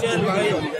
先在就有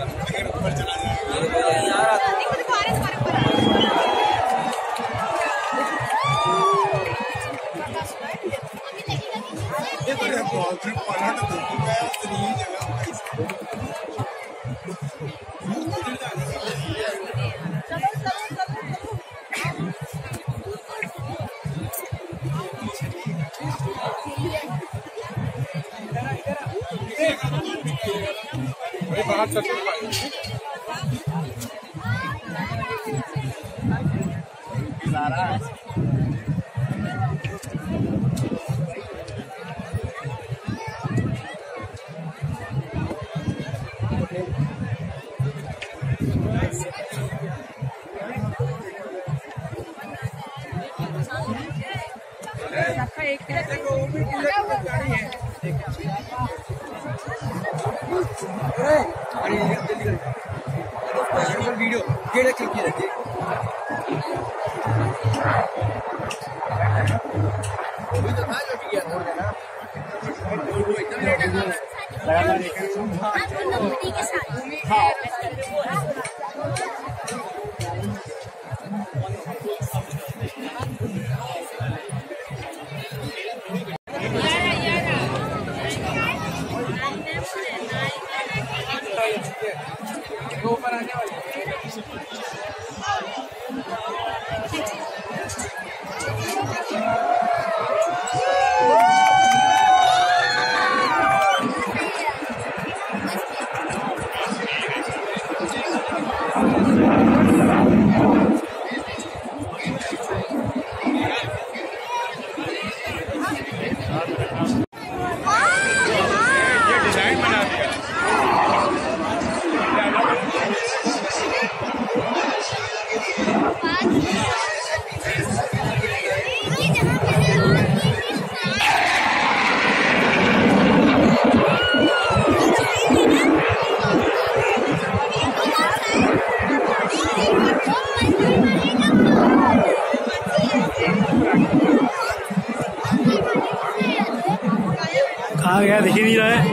बाहर चलते आ रहा है एक देखो वो भी गाड़ी है देखो अरे वीडियो गेड़ा क्लिक किया रखिए के दो पर आने वाली है 哎呀，你去你来。